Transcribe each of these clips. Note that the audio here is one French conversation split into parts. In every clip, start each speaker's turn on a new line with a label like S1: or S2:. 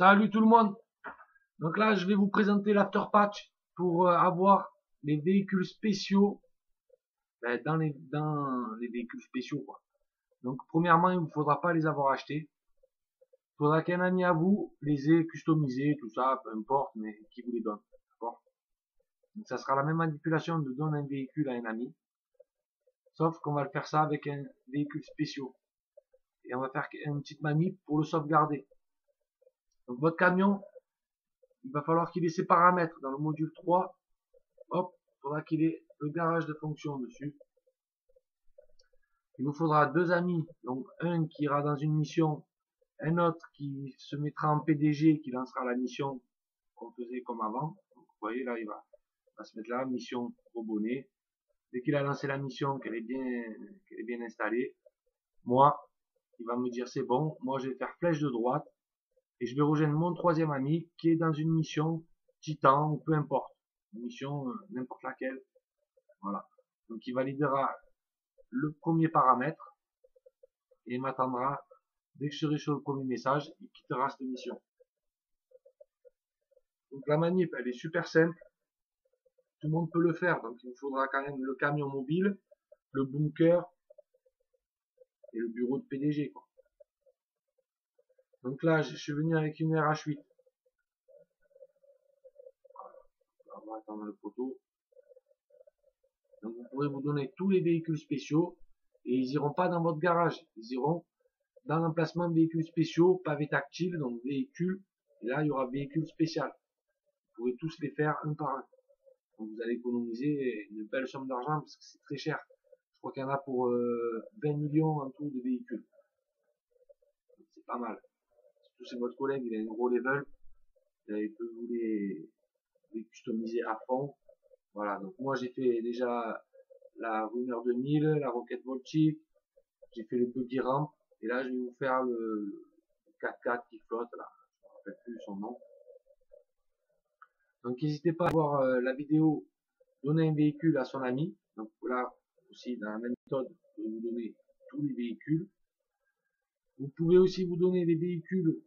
S1: Salut tout le monde Donc là, je vais vous présenter l'after patch pour euh, avoir les véhicules spéciaux ben, dans, les, véhicules spéciaux. Donc premièrement, il ne faudra pas les avoir achetés. Il faudra qu'un ami à vous les ait customisés, tout ça, peu importe, mais qui vous les donne. D'accord? Donc ça sera la même manipulation de donner un véhicule à un ami. Sauf qu'on va le faire ça avec un véhicule spéciaux. Et on va faire une petite manip pour le sauvegarder. Donc votre camion, il va falloir qu'il ait ses paramètres dans le module 3. Hop, il faudra qu'il ait le garage de fonction dessus. Il vous faudra deux amis, donc un qui ira dans une mission, un autre qui se mettra en PDG, qui lancera la mission qu'on faisait comme avant. vous voyez là, il va, se mettre là, mission robonnet. Dès qu'il a lancé la mission, qu'elle est bien, qu'elle est bien installée, moi, il va me dire c'est bon, moi je vais faire flèche de droite, et je vais rejoindre mon troisième ami qui est dans une mission titan ou peu importe. Une mission euh, n'importe laquelle. Voilà. Donc il validera le premier paramètre et m'attendra dès que je serai sur le premier message, il quittera cette mission. Donc la manip, elle est super simple. Tout le monde peut le faire. Donc il vous faudra quand même le camion mobile, le bunker et le bureau de PDG. Quoi. Donc là, je suis venu avec une RH8. On va attendre le poteau. Donc vous pourrez vous donner tous les véhicules spéciaux et ils iront pas dans votre garage. Ils iront dans l'emplacement véhicules spéciaux, pavé tactile, donc véhicule. Et là, il y aura véhicule spécial. Vous pourrez tous les faire un par un. Donc vous allez économiser une belle somme d'argent parce que c'est très cher. Je crois qu'il y en a pour 20 euh, millions en tout de véhicules. C'est pas mal c'est votre collègue, il a une gros level, il peut vous les, customiser à fond. Voilà, donc moi j'ai fait déjà la Runner 2000, la Rocket Voltic, j'ai fait le buggy ramp, et là je vais vous faire le, 4x4 qui flotte, là, je ne me rappelle plus son nom. Donc n'hésitez pas à voir euh, la vidéo donner un véhicule à son ami. Donc là aussi dans la même méthode, je vais vous donner tous les véhicules. Vous pouvez aussi vous donner des véhicules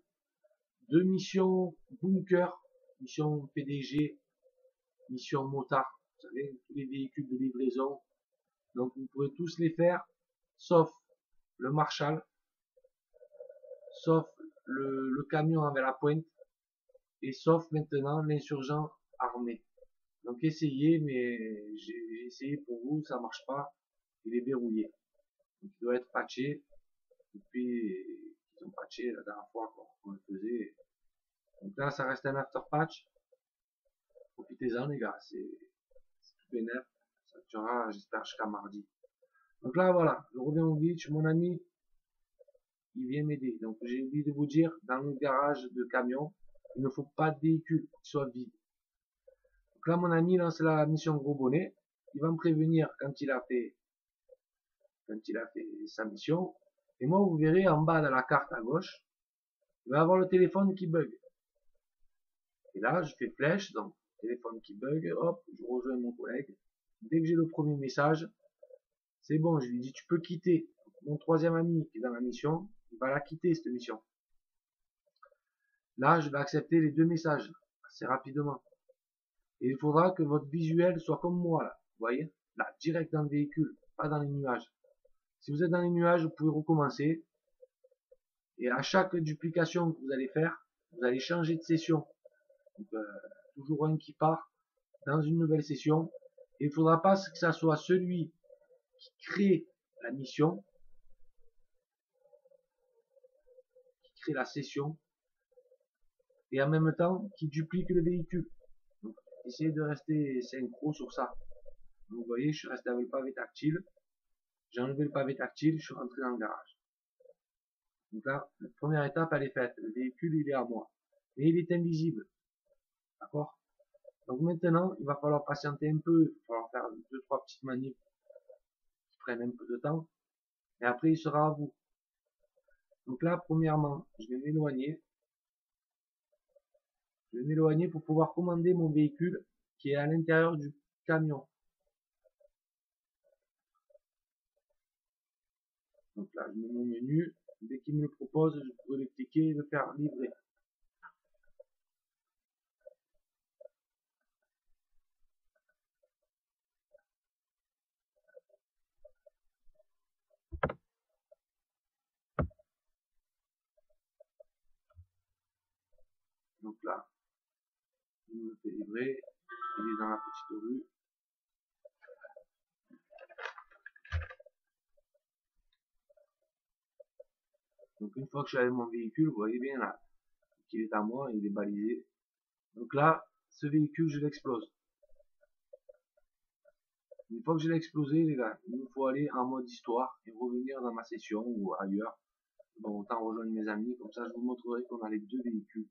S1: deux missions bunker, mission PDG, mission motard, vous savez, tous les véhicules de livraison. Donc vous pouvez tous les faire, sauf le Marshall, sauf le, camion avec la pointe, et sauf maintenant l'insurgent armé. Donc essayez, mais j'ai essayé pour vous, ça marche pas, il est verrouillé. il doit être patché, depuis ils ont patché la dernière fois qu'on le faisait. Donc là, ça reste un after patch. Profitez-en, les gars. C'est tout bénéf. Ça durera, j'espère, jusqu'à mardi. Donc là, voilà. Je reviens au glitch. Mon ami, il vient m'aider. Donc j'ai oublié de vous dire, dans le garage de camion, il ne faut pas de véhicule qui soit vide. Donc là, mon ami lance la mission gros bonnet. Il va me prévenir quand il a fait, quand il a fait sa mission. Et moi, vous verrez en bas de la carte à gauche, il va avoir le téléphone qui bug. Et là, je fais flèche, donc téléphone qui bug, hop, je rejoins mon collègue. Dès que j'ai le premier message, c'est bon, je lui dis tu peux quitter. Mon troisième ami qui est dans la mission, il va la quitter cette mission. Là, je vais accepter les deux messages assez rapidement. Il faudra que votre visuel soit comme moi là. Vous voyez? Là, direct dans le véhicule, pas dans les nuages. Si vous êtes dans les nuages, vous pouvez recommencer. Et à chaque duplication que vous allez faire, vous allez changer de session. Donc, euh, toujours un qui part dans une nouvelle session. il ne faudra pas que ça soit celui qui crée la mission, qui crée la session, et en même temps qui duplique le véhicule. Donc, essayez de rester synchro sur ça. vous voyez, je suis resté avec le pavé tactile. J'ai enlevé le pavé tactile, je suis rentré dans le garage. Donc là, la première étape, elle est faite. Le véhicule, il est à moi. Et il est invisible. D'accord Donc maintenant, il va falloir patienter un peu, il va falloir faire deux, trois petites manips qui prennent un peu de temps. Et après, il sera à vous. Donc là, premièrement, je vais m'éloigner. Je vais m'éloigner pour pouvoir commander mon véhicule qui est à l'intérieur du camion. Donc là, je mets mon menu. Dès qu'il me le propose, je pourrais le cliquer et le faire livrer. Donc là, me fait livrer. Il est dans la petite rue. Donc une fois que je suis mon véhicule, vous voyez bien là qu'il est à moi, il est balisé. Donc là, ce véhicule, je l'explose. Une fois que je l'ai explosé, les gars, il me faut aller en mode histoire et revenir dans ma session ou ailleurs. Bon, autant rejoindre mes amis, comme ça je vous montrerai qu'on a les deux véhicules.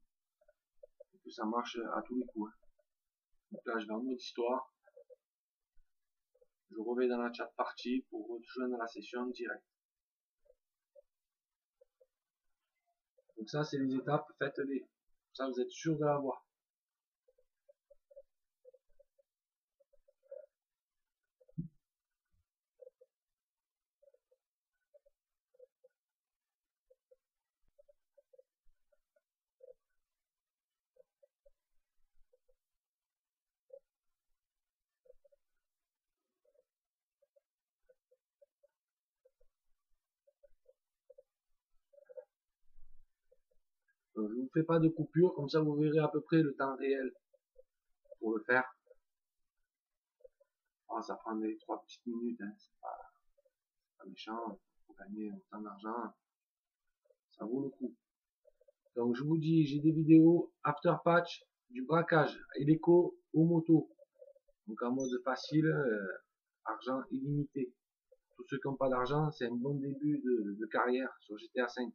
S1: Ça marche à tous les coups. Hein. Donc là, je vais en mode histoire. Je reviens dans la chat partie pour rejoindre la session direct. Donc ça, c'est les étapes, faites-les. Ça, vous êtes sûr de l'avoir. Je ne vous fais pas de coupure, comme ça vous verrez à peu près le temps réel pour le faire. Oh, ça prend des trois petites minutes, hein. c'est pas, pas, méchant, pour gagner autant d'argent, ça vaut le coup. Donc je vous dis, j'ai des vidéos after patch, du braquage, l'écho aux motos. Donc en mode facile, euh, argent illimité. Tous ceux qui n'ont pas d'argent, c'est un bon début de, de carrière sur GTA 5.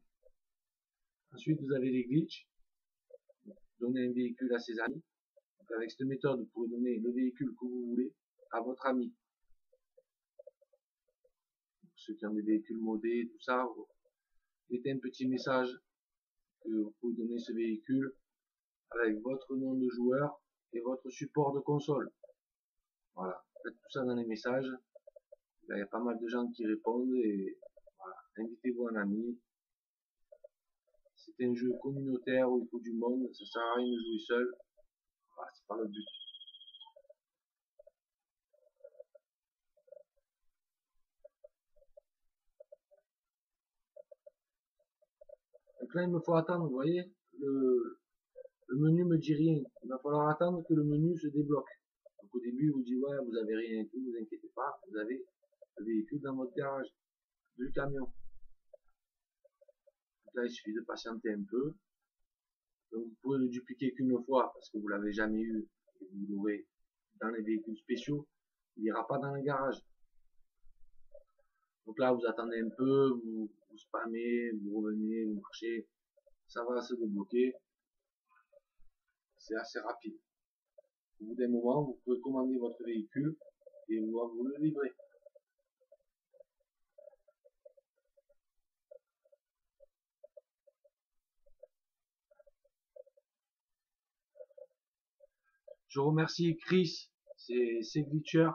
S1: Ensuite, vous avez les glitches. Donner un véhicule à ses amis. Donc, avec cette méthode, vous pouvez donner le véhicule que vous voulez à votre ami. ceux qui ont des véhicules modés, tout ça, vous mettez un petit message que vous pouvez donner ce véhicule avec votre nom de joueur et votre support de console. Voilà, faites tout ça dans les messages. il y a pas mal de gens qui répondent et voilà, invitez-vous un ami, c'est un jeu communautaire où il faut du monde, ça sert à rien de jouer seul. c'est pas le but. Donc là, il me faut attendre, vous voyez, le, le menu me dit rien. Il va falloir attendre que le menu se débloque. Donc au début, il vous dit, ouais, vous avez rien et tout, vous inquiétez pas, vous avez le véhicule dans votre garage, du camion il suffit de patienter un peu. Donc, vous pouvez le dupliquer qu'une fois parce que vous l'avez jamais eu et vous l'aurez dans les véhicules spéciaux. Il n'ira pas dans le garage. Donc là, vous attendez un peu, vous, vous spammez, vous revenez, vous marchez. Ça va se débloquer. C'est assez rapide. Au bout d'un moment, vous pouvez commander votre véhicule et vous, le livrer. Je remercie Chris, c'est Glitcher.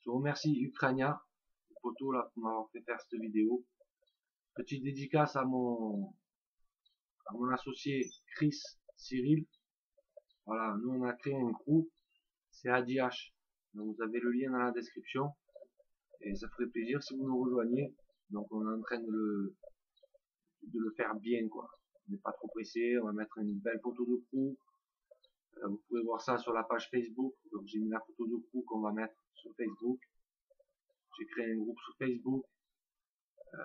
S1: Je remercie Ukrania, le poteau là pour m'avoir fait faire cette vidéo. Petite dédicace à mon à mon associé Chris Cyril. Voilà, nous on a créé un groupe, c'est ADH. Donc vous avez le lien dans la description. Et ça ferait plaisir si vous nous rejoignez. Donc on est en train de le de le faire bien quoi. On n'est pas trop pressé, on va mettre une belle photo de crew vous pouvez voir ça sur la page Facebook. Donc j'ai mis la photo de crew qu'on va mettre sur Facebook. J'ai créé un groupe sur Facebook. Euh,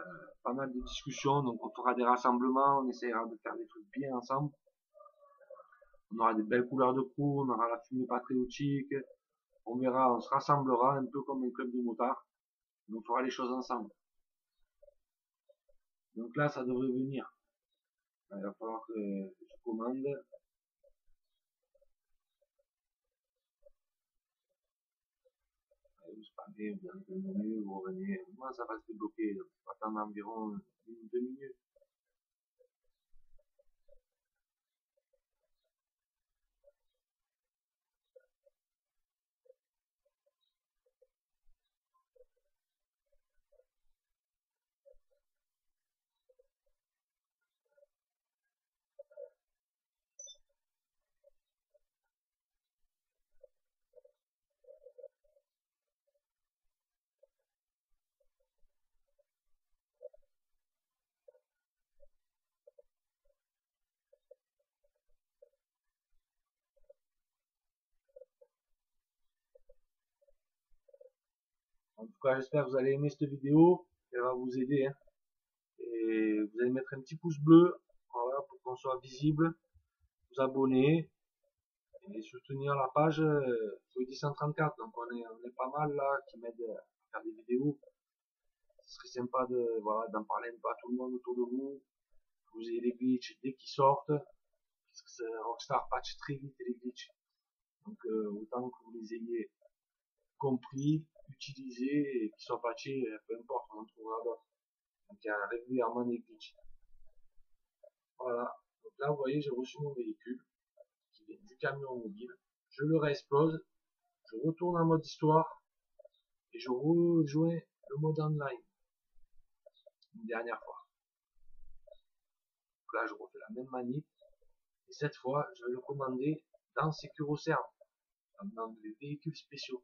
S1: pas mal de discussions, donc on fera des rassemblements, on essaiera de faire des trucs bien ensemble. On aura des belles couleurs de crew, on aura la fumée patriotique, on verra, on se rassemblera un peu comme un club de motards. On fera les choses ensemble. Donc là, ça devrait venir. Il va falloir que je commande. Vous avez le menu, vous revenez, moi ça va se débloquer, pas attendre environ une ou deux minutes. En tout cas, j'espère que vous allez aimer cette vidéo. Elle va vous aider. Hein. Et vous allez mettre un petit pouce bleu voilà, pour qu'on soit visible. Vous abonner et soutenir la page euh, 134. Donc on est, on est pas mal là qui m'aide à faire des vidéos. Ce serait sympa de voilà d'en parler un peu à tout le monde autour de vous. Vous ayez les glitches dès qu'ils sortent. Parce que Rockstar patch très vite les glitches. Donc euh, autant que vous les ayez compris, utilisés et qui soient patchés, euh, peu importe, on en trouvera d'autres. Donc il y a régulièrement des glitches. Voilà. Donc là, vous voyez, j'ai reçu mon véhicule qui vient du camion mobile. Je le réexplose. Je retourne en mode histoire et je rejoins le mode online une dernière fois. Donc là, je refais la même manip et cette fois, je vais le commander dans Securoserve, dans les véhicules spéciaux.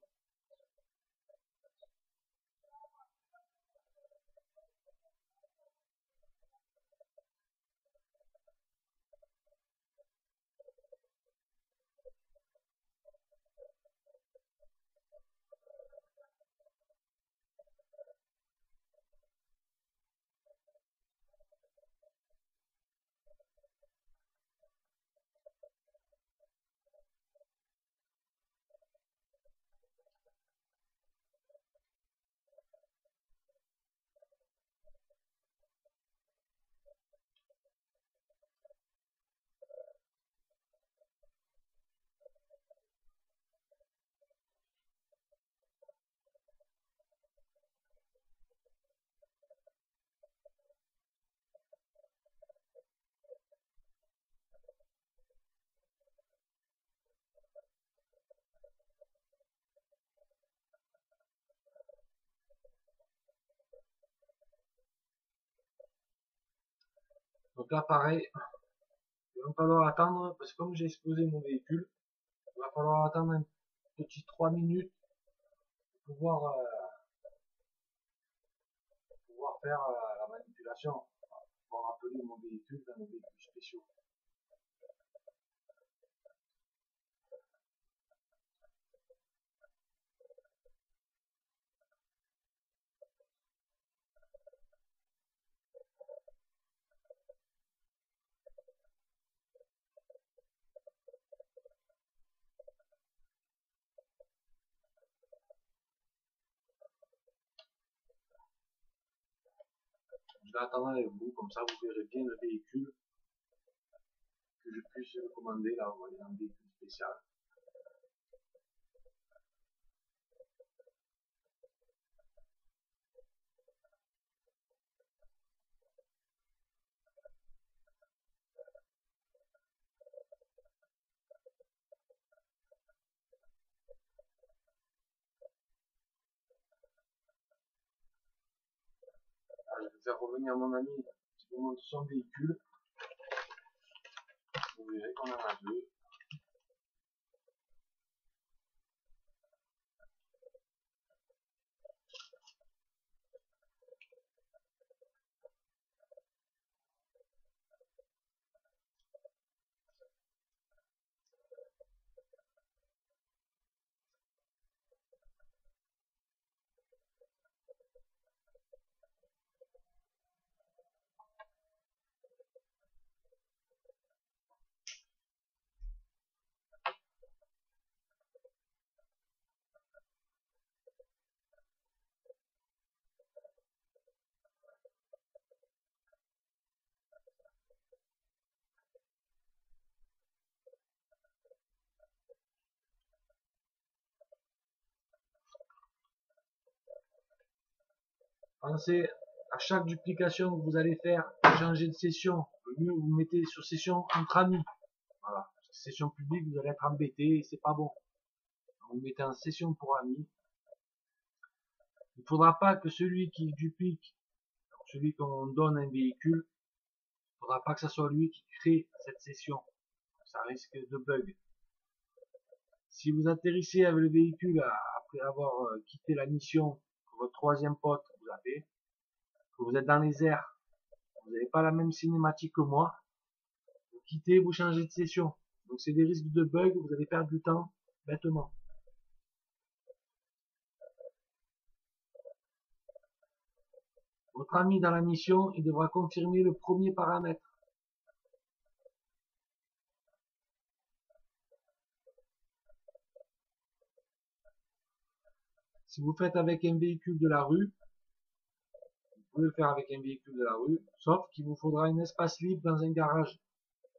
S1: Donc là, pareil, il va falloir attendre, parce que comme j'ai explosé mon véhicule, il va falloir attendre un petit 3 minutes pour pouvoir, euh, pouvoir faire euh, la manipulation, pour rappeler mon véhicule dans mon véhicule spéciaux. Je vais attendre avec vous, comme ça vous verrez bien le véhicule que je puisse commander là, vous voyez, un véhicule spécial. Je vais faire revenir mon ami qui me montre son véhicule. Vous verrez qu'on en a deux. Pensez à chaque duplication que vous allez faire, changer de session. Mieux, vous mettez sur session entre amis. Voilà. Session publique, vous allez être embêté et c'est pas bon. Vous mettez en session pour amis. Il ne faudra pas que celui qui duplique, celui qu'on donne un véhicule, il ne faudra pas que ce soit lui qui crée cette session. Ça risque de bug. Si vous atterrissez avec le véhicule après avoir euh, quitté la mission votre troisième pote vous êtes dans les airs, vous n'avez pas la même cinématique que moi, vous quittez, vous changez de session. Donc c'est des risques de bug, vous allez perdre du temps bêtement. Votre ami dans la mission, il devra confirmer le premier paramètre. Si vous faites avec un véhicule de la rue, pouvez le faire avec un véhicule de la rue, sauf qu'il vous faudra un espace libre dans un garage,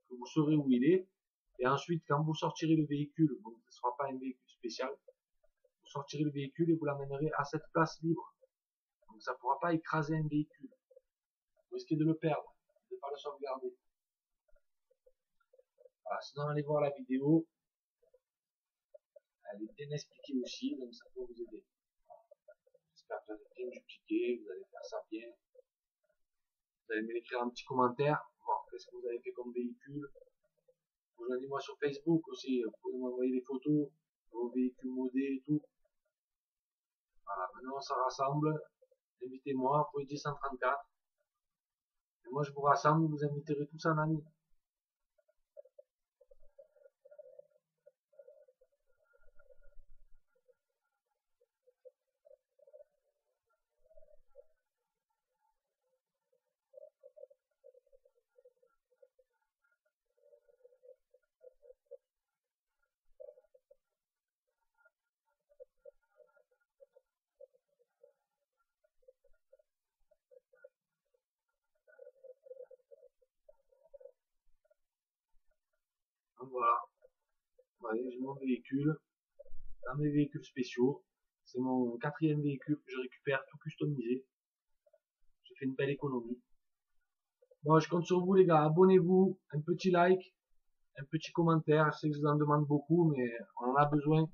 S1: que vous saurez où il est, et ensuite, quand vous sortirez le véhicule, ce ne sera pas un véhicule spécial, vous sortirez le véhicule et vous l'amènerez à cette place libre. Donc ça ne pourra pas écraser un véhicule. Vous risquez de le perdre, de ne pas le sauvegarder. Voilà, sinon allez voir la vidéo. Elle est bien expliquée aussi, donc ça peut vous aider vous allez bien dupliquer, vous allez faire ça bien. Vous allez m'écrire un petit commentaire, voir qu'est-ce que vous avez fait comme véhicule. Rejoignez-moi sur Facebook aussi, vous pouvez m'envoyer des photos vos véhicules modés et tout. Voilà, maintenant ça rassemble. Invitez-moi, pour 134. Et moi je vous rassemble, vous inviterez tous en ami. Voilà. J'ai mon véhicule. Dans mes véhicules spéciaux. C'est mon quatrième véhicule que je récupère tout customisé. J'ai fait une belle économie. Bon, je compte sur vous les gars. Abonnez-vous, un petit like, un petit commentaire. Je sais que je vous en demande beaucoup, mais on en a besoin.